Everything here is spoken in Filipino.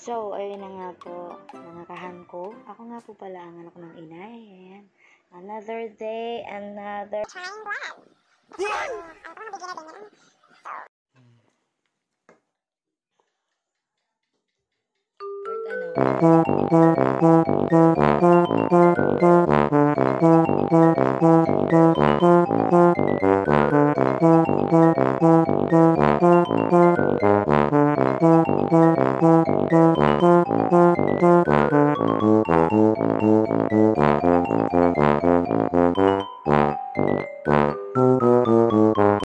So, ayun na nga po, mga kahanko. Ako nga po pala ang anak ng inay. Ayan. Another day, another... Trying one. One! Part ano? Thank you.